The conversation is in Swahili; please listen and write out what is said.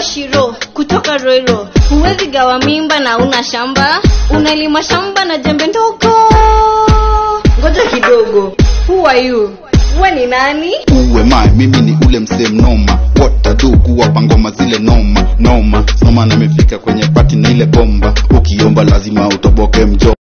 naitwa shiro kutoka roiro huwezi gawa mimba na una shamba. Unalima shamba na jembe ndogo. Ngoja kidogo. Who are you? Ni nani? Uwe mae mimi ni ule msee mnoma. Watadu kuwapa ngoma zile noma noma. Noma na kwenye pati na ile bomba. Ukiomba lazima utoboke mjo